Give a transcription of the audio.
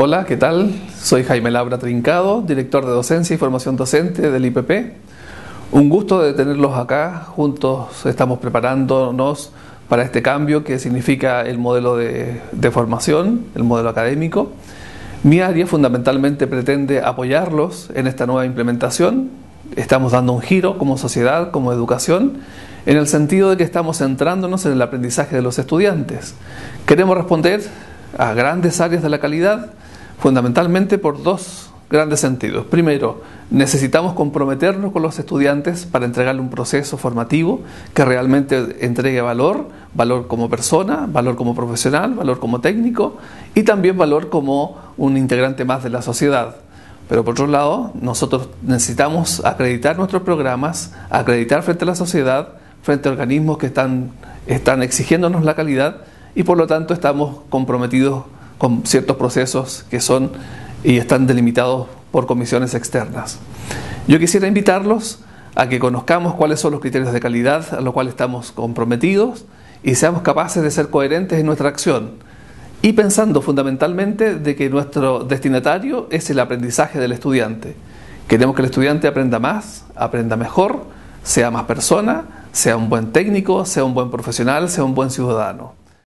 Hola, ¿qué tal? Soy Jaime Labra Trincado, director de docencia y formación docente del IPP. Un gusto de tenerlos acá, juntos estamos preparándonos para este cambio que significa el modelo de, formación, el modelo académico. Mi área fundamentalmente pretende apoyarlos en esta nueva implementación. Estamos dando un giro como sociedad, como educación, en el sentido de que estamos centrándonos en el aprendizaje de los estudiantes. Queremos responder a grandes áreas de la calidad, fundamentalmente por dos grandes sentidos. Primero, necesitamos comprometernos con los estudiantes para entregarle un proceso formativo que realmente entregue valor, valor como persona, valor como profesional, valor como técnico y también valor como un integrante más de la sociedad. Pero por otro lado, nosotros necesitamos acreditar nuestros programas, acreditar frente a la sociedad, frente a organismos que están, están exigiéndonos la calidad y por lo tanto estamos comprometidos con ciertos procesos que son y están delimitados por comisiones externas. Yo quisiera invitarlos a que conozcamos cuáles son los criterios de calidad a los cuales estamos comprometidos y seamos capaces de ser coherentes en nuestra acción y pensando fundamentalmente de que nuestro destinatario es el aprendizaje del estudiante. Queremos que el estudiante aprenda más, aprenda mejor, sea más persona, sea un buen técnico, sea un buen profesional, sea un buen ciudadano.